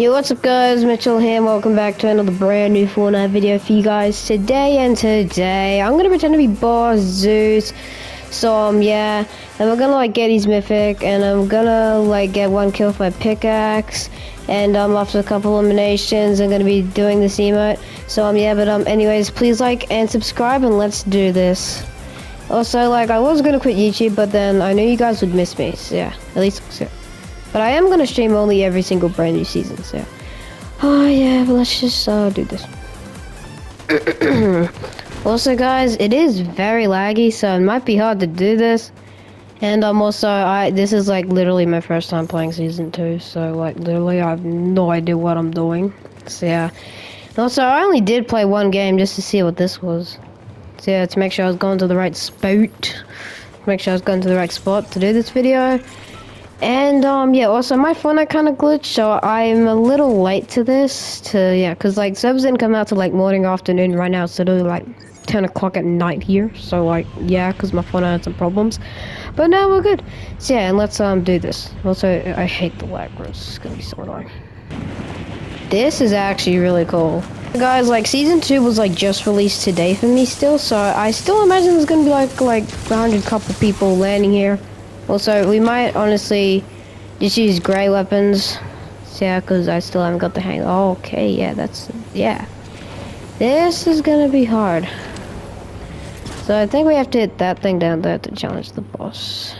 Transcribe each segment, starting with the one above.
Yo, what's up guys, Mitchell here, welcome back to another brand new Fortnite video for you guys today, and today, I'm gonna pretend to be Boss Zeus, so um, yeah, and we're gonna like get his mythic, and I'm gonna like get one kill with my pickaxe, and um, after a couple eliminations, I'm gonna be doing this emote, so um, yeah, but um, anyways, please like and subscribe, and let's do this. Also, like, I was gonna quit YouTube, but then I knew you guys would miss me, so yeah, at least. But I am gonna stream only every single brand new season, so. Oh yeah, but let's just uh, do this. also guys, it is very laggy, so it might be hard to do this. And I'm also, I this is like literally my first time playing season two, so like literally I have no idea what I'm doing. So yeah. And also, I only did play one game just to see what this was. So yeah, to make sure I was going to the right spot. Make sure I was going to the right spot to do this video. And um yeah, also my phone I kind of glitched, so I'm a little late to this. To yeah, cause like subs didn't come out to like morning, afternoon. Right now it's literally like 10 o'clock at night here. So like yeah, cause my phone had some problems, but now we're good. So yeah, and let's um do this. Also, I hate the lag, bro. It's gonna be so annoying. This is actually really cool. Guys, like season two was like just released today for me still, so I still imagine there's gonna be like like a hundred couple people landing here. Also, we might honestly just use gray weapons. Yeah, because I still haven't got the hang. Oh, okay, yeah, that's yeah. This is gonna be hard. So I think we have to hit that thing down there to challenge the boss.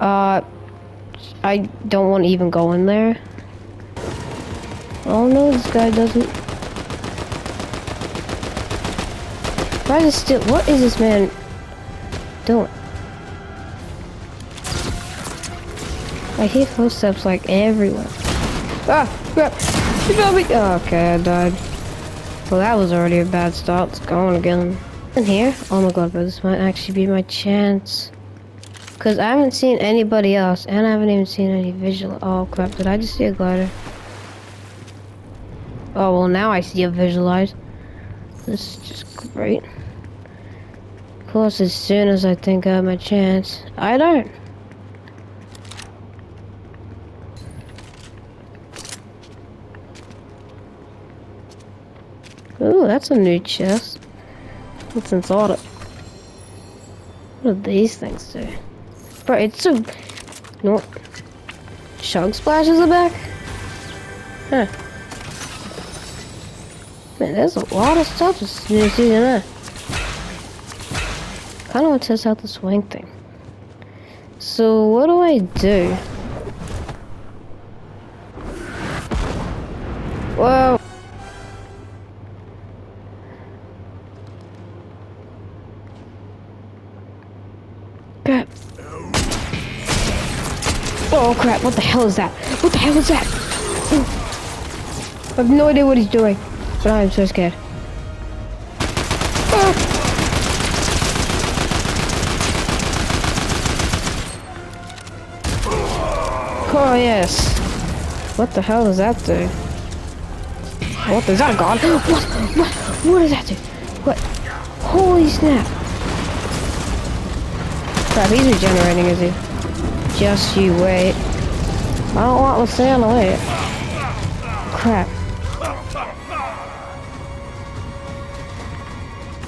Uh, I don't want to even go in there. Oh no, this guy doesn't. Why is still? What is this man doing? I hear footsteps like everywhere. Ah, crap! You got me! Oh, okay, I died. Well, that was already a bad start. Let's go on again. In here? Oh my god, bro, this might actually be my chance. Because I haven't seen anybody else, and I haven't even seen any visual. Oh crap, did I just see a glider? Oh, well, now I see a visualized. This is just great. Of course, as soon as I think I have my chance, I don't. Ooh, that's a new chest. What's inside it? What do these things do? Bro, it's so... You know? Chug splashes are back? Huh. Man, there's a lot of stuff this new season, huh? Kinda want to test out the swing thing. So, what do I do? Whoa! Crap. Oh crap, what the hell is that? What the hell is that? I have no idea what he's doing, but I am so scared. Ah. Oh yes. What the hell does that do? What does that god? What? What? What does that do? What? Holy snap. Crap, he's regenerating, is he? Just you wait. I don't want to the way. Crap.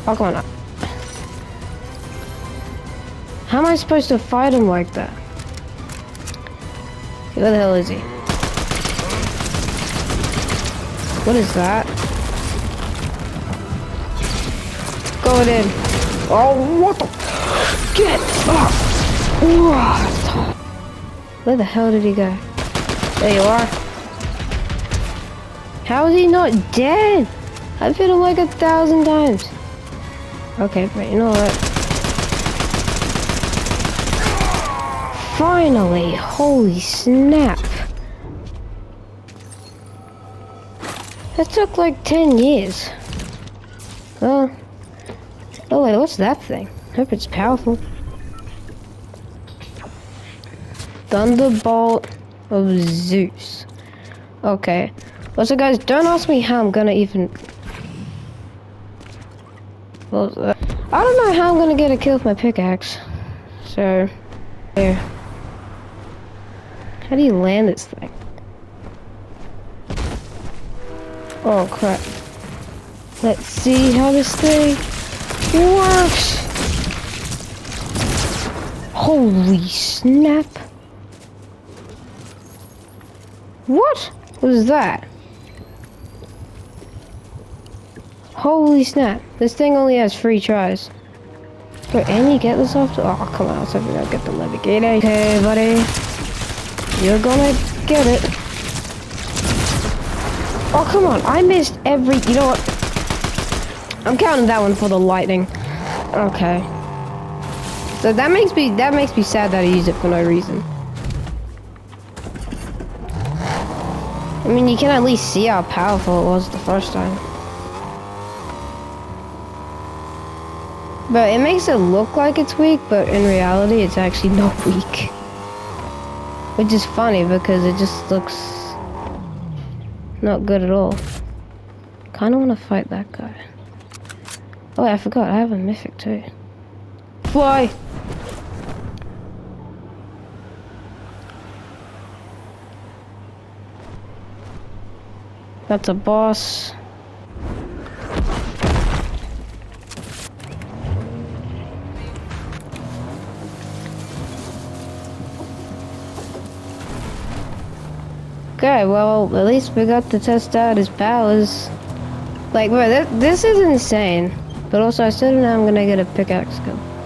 Oh, come on. How am I supposed to fight him like that? Where the hell is he? What is that? Going in. Oh, what the? Get up! What? Where the hell did he go? There you are. How is he not dead? I've hit him like a thousand times. Okay, but you know what? Finally! Holy snap! That took like 10 years. Oh. Oh wait, what's that thing? Hope it's powerful. Thunderbolt of Zeus. Okay. Also guys, don't ask me how I'm gonna even... Well, uh, I don't know how I'm gonna get a kill with my pickaxe. So, here. How do you land this thing? Oh crap. Let's see how this thing works. Holy snap. What was that? Holy snap. This thing only has three tries. Bro, and you get this off Oh, come on. So we gotta get the navigator. Okay, buddy. You're gonna get it. Oh, come on. I missed every... You know what? I'm counting that one for the lightning. Okay. So that makes me... That makes me sad that I used it for no reason. I mean, you can at least see how powerful it was the first time. But it makes it look like it's weak, but in reality, it's actually not weak. Which is funny because it just looks not good at all. Kinda wanna fight that guy. Oh, I forgot, I have a mythic too. Fly! That's a boss. Okay, well, at least we got to test out his powers. Like, bro, th this is insane. But also, I still don't know I'm gonna get a pickaxe skill.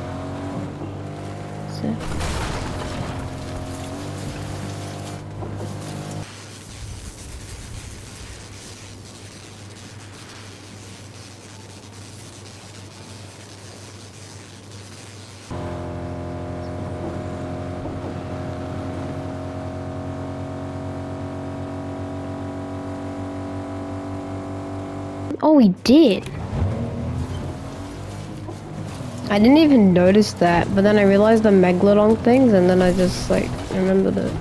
Oh, he did. I didn't even notice that, but then I realized the Megalodon things, and then I just, like, remembered it.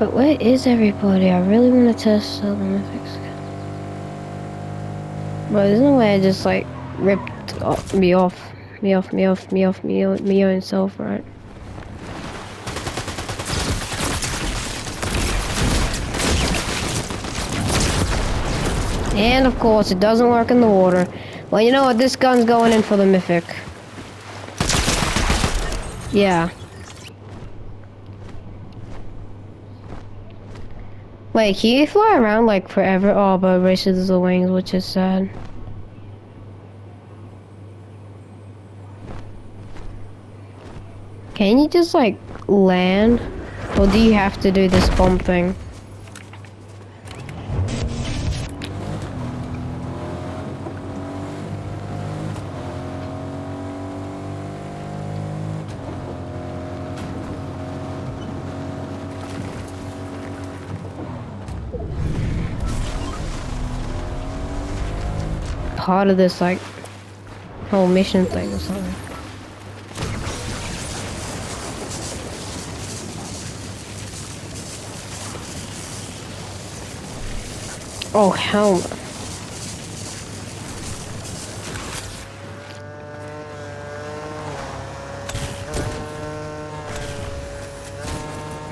But where is everybody? I really want to test out the mythics. But there's no way I just, like, ripped off, me off. Me off, me off, me off, me, me own self, right? And of course, it doesn't work in the water. Well, you know what? This gun's going in for the mythic. Yeah. Wait, can you fly around like forever? Oh, but races the wings, which is sad. Can you just like land? Or do you have to do this bomb thing? Part of this like whole mission thing or something. Oh hell.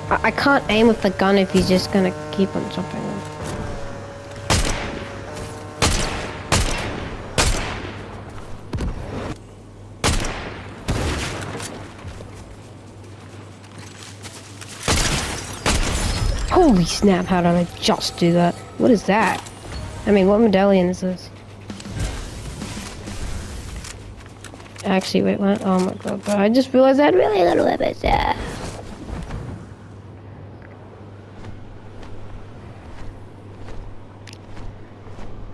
I, I can't aim with the gun if he's just gonna keep on jumping. Holy snap, how did I just do that? What is that? I mean, what medallion is this? Actually, wait, what? Oh my god, bro. I just realized I had really little weapons. Yeah.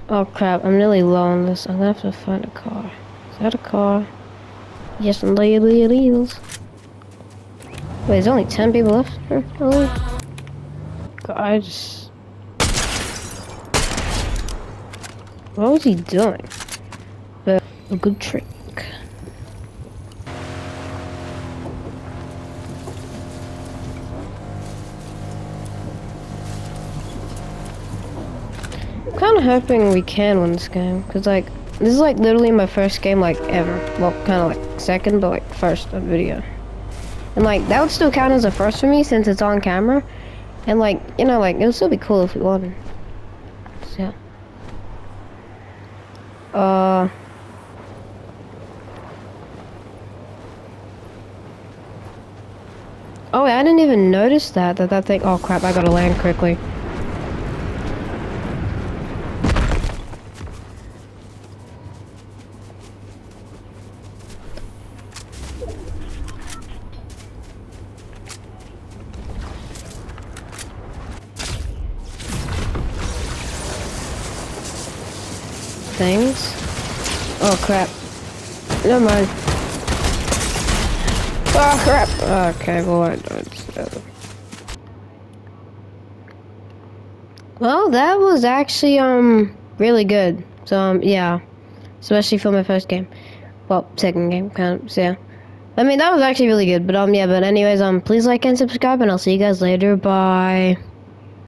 Oh crap, I'm really low on this. I'm gonna have to find a car. Is that a car? Yes, indeed it is. Wait, there's only 10 people left? Really? I just... What was he doing? But a good trick. I'm kind of hoping we can win this game, because like, this is like literally my first game like ever. Well, kind of like second, but like first video. And like that would still count as a first for me since it's on camera. And like, you know, like it would still be cool if we won. So. Uh Oh, I didn't even notice that, that that thing, oh crap, I gotta land quickly. Things. Oh crap. Never mind. Oh crap! Okay, well I don't. know. Well, that was actually um really good. So um yeah, especially for my first game. Well, second game kind of. So yeah. I mean that was actually really good. But um yeah. But anyways um please like and subscribe and I'll see you guys later. Bye.